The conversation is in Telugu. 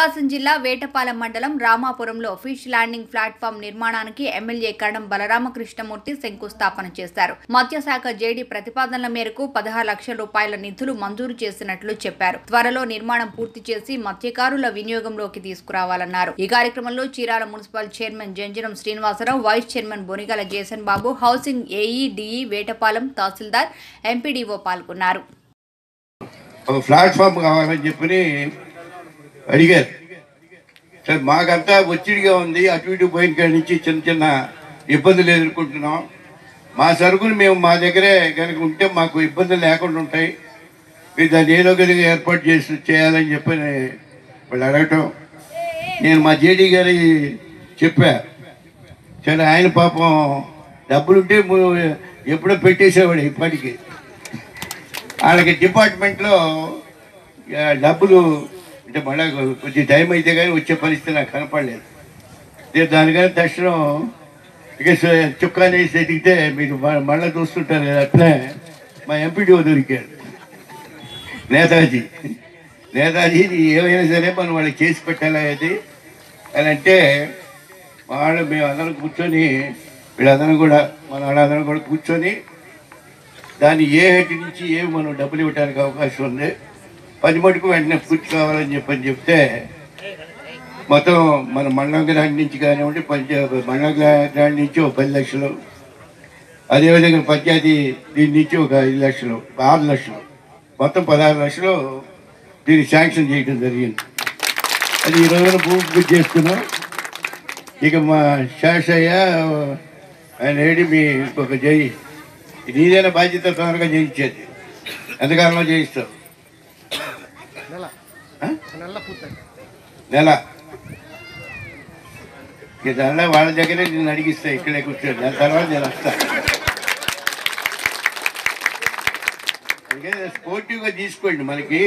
ప్రకాశం జిల్లా వేటపాలెం మండలం రామాపురంలో ఫిష్ ల్యాండింగ్ ప్లాట్ఫామ్ నిర్మాణానికి ఎమ్మెల్యే కడం బలరామకృష్ణమూర్తి శంకుస్థాపన చేశారు. మత్స్యశాఖ జేడీ ప్రతిపాదనల మేరకు పదహారు లక్షల రూపాయల నిధులు మంజూరు చేసినట్లు చెప్పారు. త్వరలో నిర్మాణం పూర్తి చేసి మత్స్యకారుల వినియోగంలోకి తీసుకురావాలన్నారు. ఈ కార్యక్రమంలో Chirala municipal chairman Janjanam Srinivasarao vice chairman Bonigala Jason Babu housing AE DE Vetapalem tahsildar MPDO పాల్గొన్నారు. ఒక ప్లాట్ఫామ్ కావాలని చెప్పి అడిగారు. సార్ మాకంతా ఒత్తిడిగా ఉంది. అటు ఇటు పోయిన కాడి నుంచి చిన్న చిన్న ఇబ్బందులు ఎదుర్కొంటున్నాం. మా సరుకులు మేము మా దగ్గరే కనుక ఉంటే మాకు ఇబ్బందులు లేకుండా ఉంటాయి. మీరు దాన్ని ఏదో గదిగా ఏర్పాటు చేసి చేయాలని చెప్పి వాళ్ళు అడగటం. నేను మా జేడీ గారి చెప్పా. సరే ఆయన పాపం డబ్బులుంటే ఎప్పుడో పెట్టేసేవాడు ఇప్పటికి వాళ్ళకి డిపార్ట్మెంట్లో డబ్బులు అంటే మళ్ళీ కొద్ది టైం అయితే కానీ వచ్చే పరిస్థితి నాకు కనపడలేదు. నేను దానికని దర్శనం ఇక స- వేసి ఎదిగితే మీరు మ- మళ్ళీ చూస్తుంటారు కదా అట్లే మా ఎంపీడీఓ దొరికాడు. నేతాజీ. నేతాజీ ఏమైనా సరే మనం వాళ్ళకి చేసి పెట్టాలి అది? అని అంటే వాళ్ళు మేము కూర్చొని వీళ్ళందరం కూడా మన వాళ్ళందరం కూడా కూర్చొని దాన్ని ఏ హెడ్ నుంచి ఏ మనం డబ్బులు ఇవ్వడానికి అవకాశం ఉంది పది మటుకు వెంటనే పూర్తి కావాలని చెప్పని చెప్తే మొత్తం మన మండలం గ్రాండ్ నుంచి కానివ్వండి పంచాయతీ మండలం గ్రాండ్ నుంచి ఒక పది లక్షలు. అదేవిధంగా పంచాయతీ దీని నుంచి ఒక ఐదు లక్షలు ఆరు లక్షలు మొత్తం పదహారు లక్షలు దీన్ని శాంక్షన్ చేయడం జరిగింది. అది ఈ రోజున భూమి పూజ చేసుకున్నాం. ఇక మా శాషయ్య ఆయన ఏడి మీ ఒక జై నీదైనా బాధ్యత తొందరగా చేయించేది. ఎంతకాలంలో చేయిస్తావు నెల ఇక వాళ్ళ దగ్గరే నేను అడిగిస్తా ఇక్కడే కూర్చోండి దాని తర్వాత నేను వస్తా. అందుకే స్పోర్టివ్గా తీసుకోండి. మనకి